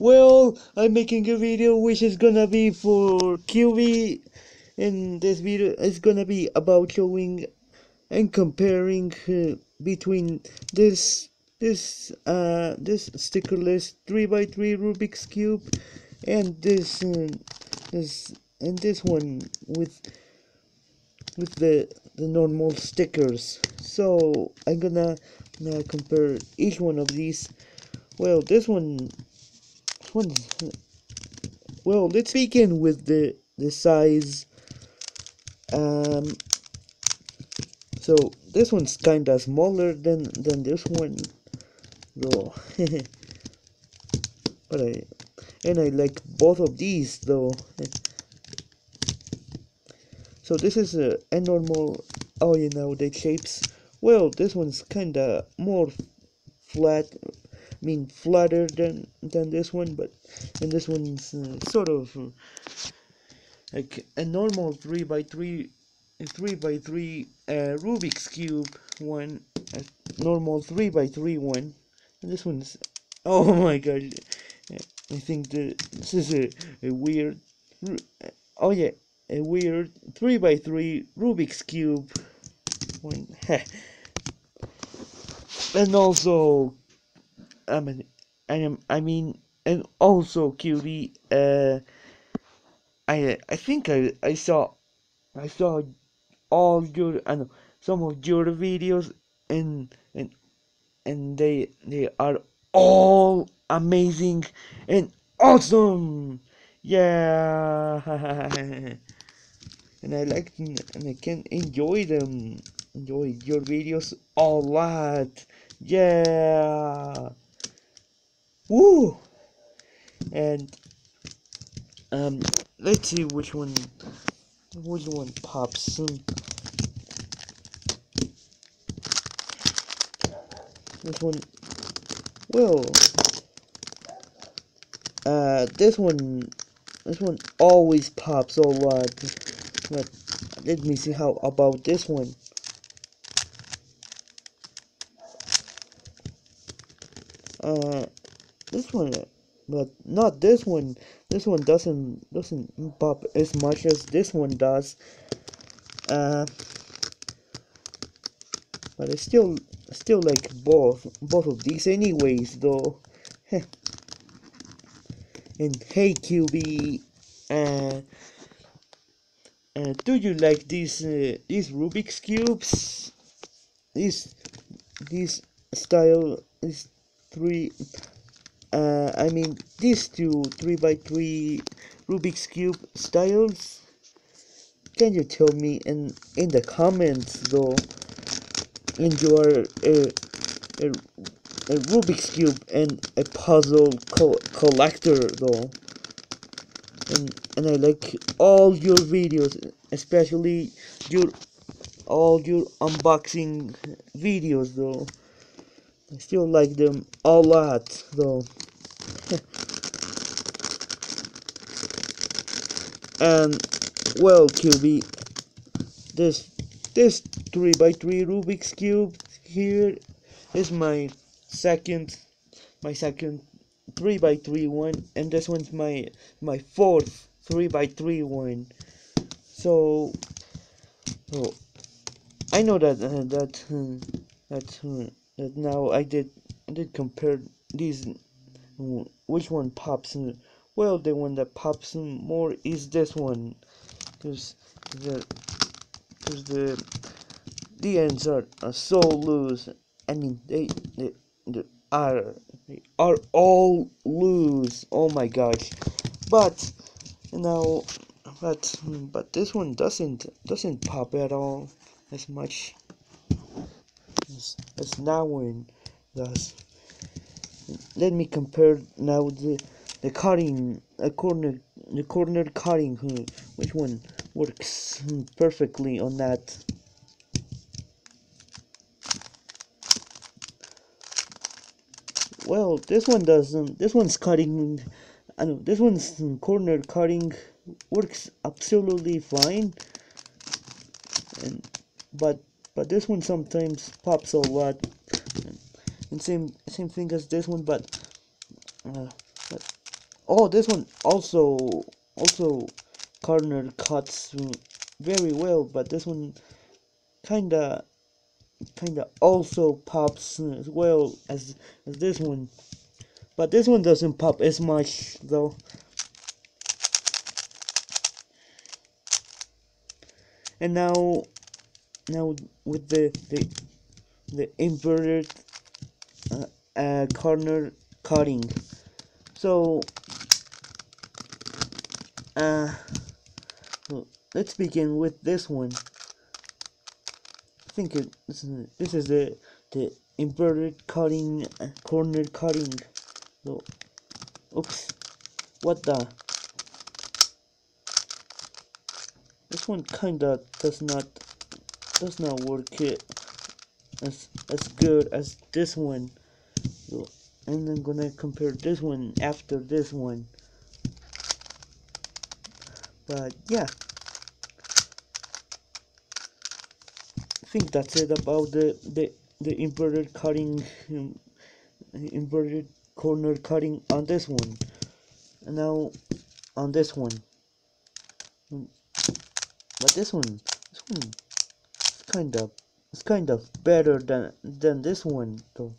Well, I'm making a video which is gonna be for Cuby and this video is gonna be about showing and comparing uh, between this this uh this stickerless 3x3 Rubik's cube and this uh, this and this one with with the the normal stickers. So I'm gonna uh, compare each one of these. Well this one one well let's begin with the the size um so this one's kinda smaller than than this one though. But I and I like both of these though. So this is a, a normal oh you know the shapes. Well this one's kinda more flat Mean flatter than than this one, but and this one's uh, sort of uh, like a normal three by three, three by three uh, Rubik's cube one, a normal three by three one, and this one's oh my god, I think the this is a, a weird oh yeah a weird three by three Rubik's cube one, and also I mean, I mean, and also Cuby. Uh, I I think I I saw, I saw all your I know some of your videos and and and they they are all amazing and awesome. Yeah, and I like and I can enjoy them. Enjoy your videos a lot. Yeah. Woo! And um, let's see which one, which one pops. This one, well, uh, this one, this one always pops a lot. But let me see how about this one. Uh, this one but not this one. This one doesn't doesn't pop as much as this one does. Uh but it's still still like both both of these anyways though. And hey Cuby uh, uh do you like these uh, these Rubik's cubes? These these style these three uh, I mean these two 3x3 Rubik's Cube styles can you tell me in in the comments though and you are a, a, a Rubik's Cube and a puzzle co collector though and and I like all your videos especially your all your unboxing videos though I still like them a lot though. and well Cuby this this 3x3 Rubik's Cube here is my second my second 3x3 one and this one's my my fourth 3x3 one. So so I know that uh, that uh, that uh, that now I did I did compare these which one pops in well the one that pops in more is this one. Because the because the the ends are, are so loose. I mean they, they, they are they are all loose. Oh my gosh. But now but but this one doesn't doesn't pop at all as much as, as that one does. Let me compare now the the cutting a corner the corner cutting which one works perfectly on that? Well this one doesn't this one's cutting I know this one's corner cutting works absolutely fine. And but but this one sometimes pops a lot and same same thing as this one but uh, but oh this one also also corner cuts very well but this one kinda kinda also pops as well as, as this one. But this one doesn't pop as much though. And now now with the the the inverted uh, corner cutting. So uh let's begin with this one. I think it, this is this is the the inverted cutting uh, corner cutting. So oops what the? This one kinda does not does not work it as as good as this one so, and I'm gonna compare this one after this one. But yeah. I think that's it about the the the inverted cutting um, inverted corner cutting on this one. And now on this one. But this one this one is kind of it's kind of better than than this one though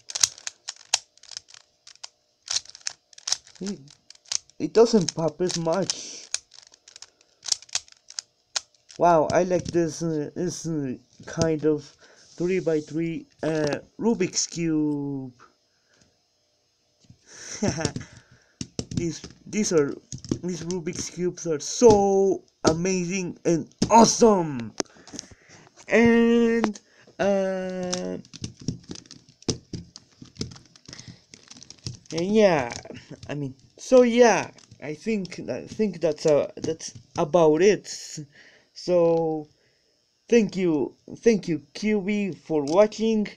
it, doesn't pop as much. Wow I like this uh, this uh, kind of 3 by 3 uh, Rubik's Cube. These these are these Rubik's cubes are so amazing and awesome. And uh, and yeah I mean so yeah I think I think that's uh that's about it so thank you thank you Cuby for watching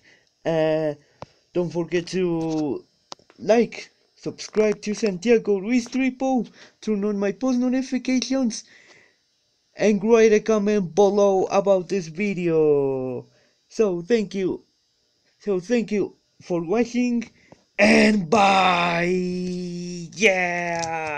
uh don't forget to like subscribe to Santiago Ruiz Triple, turn on my post notifications, and write a comment below about this video. So thank you. So thank you for watching, and bye. Yeah.